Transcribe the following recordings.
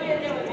Glória a Deus.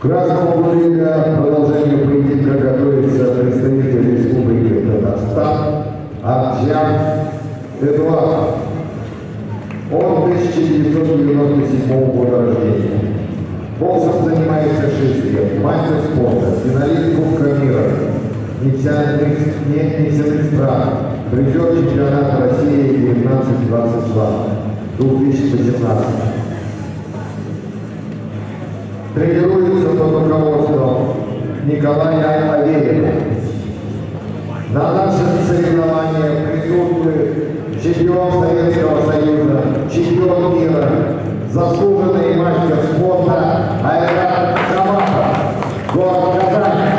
Красного время продолжение поединка готовится представитель Республики Татарстан Арджан Эдуард. Он 1997 года рождения. Боксом занимается 6 лет, мастер спорта, финалист Кубка мира, Нефтяный нефтяных стран, призер чемпионата России 1922 2018. Тренируется под руководством Николая Аверина. На нашем соревновании присутствует чемпион Советского Союза, чемпион мира, заслуженный мастер спорта Айрат Камапов, город Казань.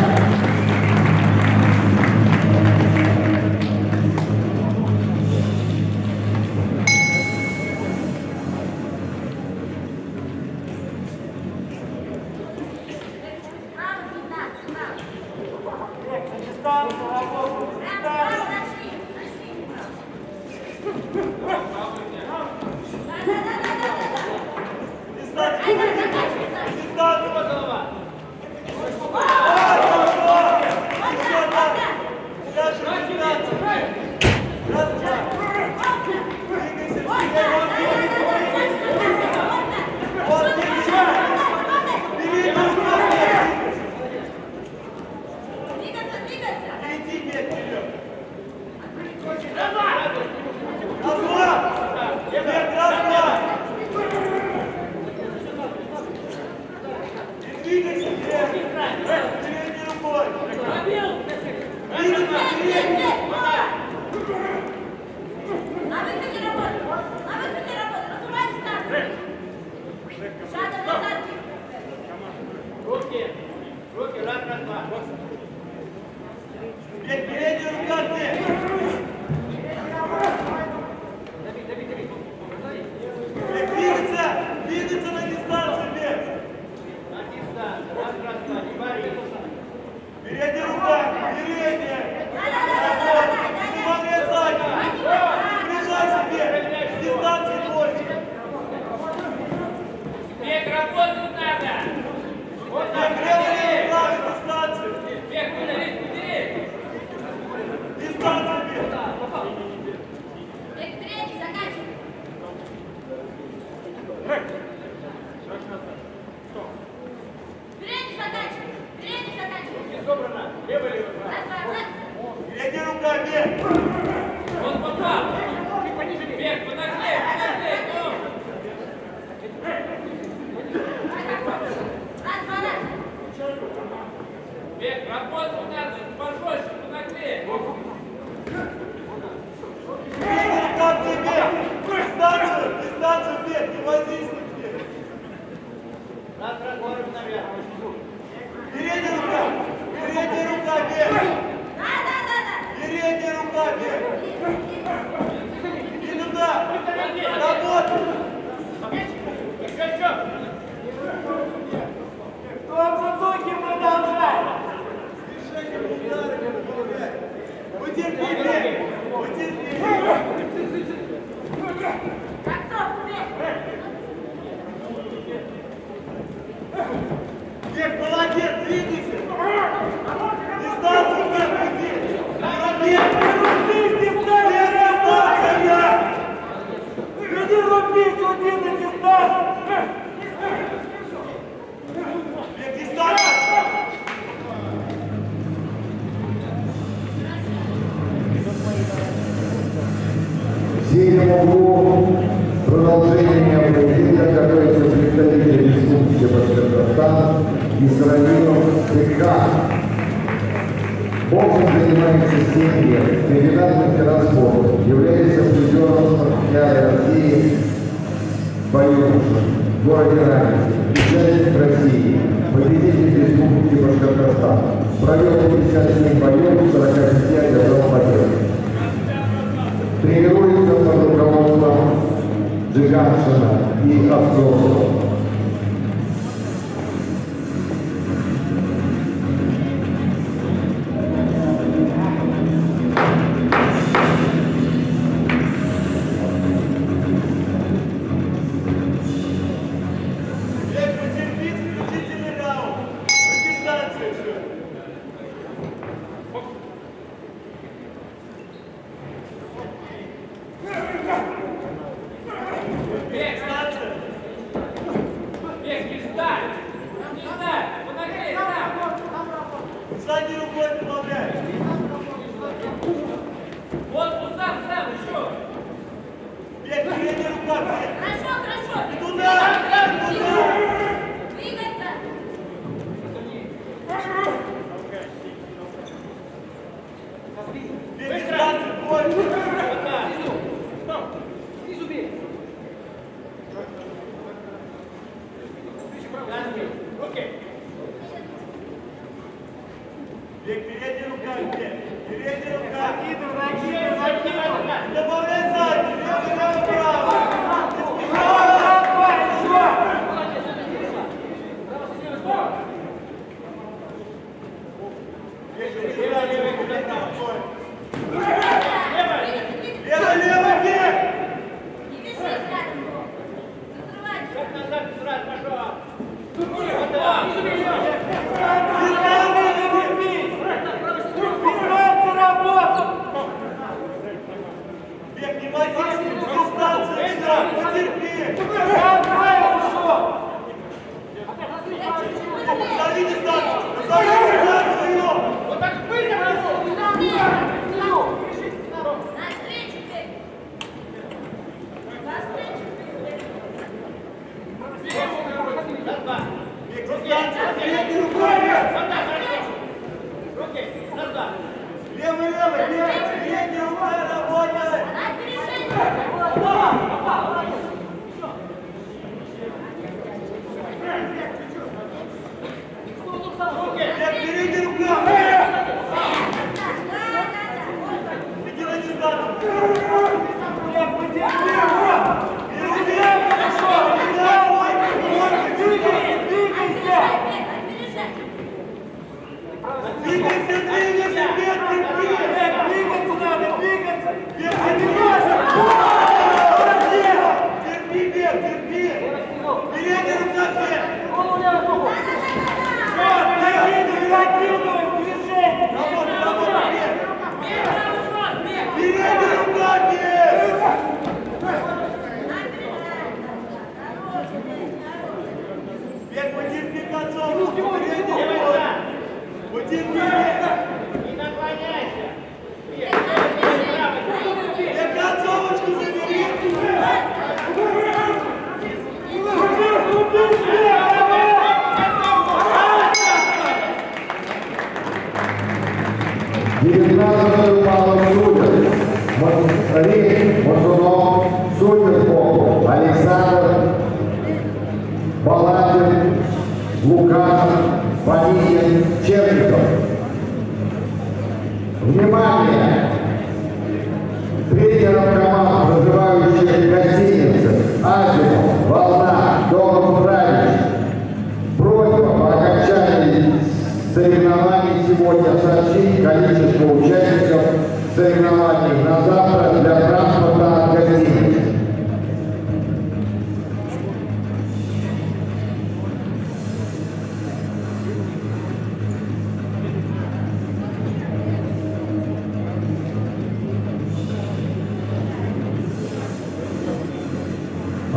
Руки, руки, раз, раз, два. Теперь передние руками. продолжение. Обсуждения готовится представитель Республики Башкортостан? Израилом ТК. Боксом занимается 7 лет, кандидатом Тираспола, является призером спартакиады России в Баюнше, в городе Раменске, участник России, победитель Республики Башкортостан. Провел 57 боев, 45 одержал победу. Тренируется под руководством Джиганшина и Овцовского. I knew would Передняя рука где? Передняя рука! Какие дураки! Левый, левый, левый, левый, левый, левый, левый, левый, левый, 19 баллов. Рик Мазунов, сбоку. Александр Балатин, Лукашев, Ванихин, Черников. Внимание! Тренерам команд, проживающих в Волна, Дом Здравич. Просьба по окончании соревнований сегодня сообщить количество участников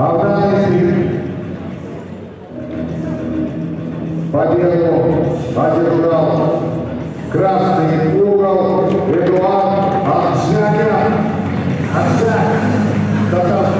Богдан Победу одержал красный угол Эдуард Аршакин. Аршак, татарский.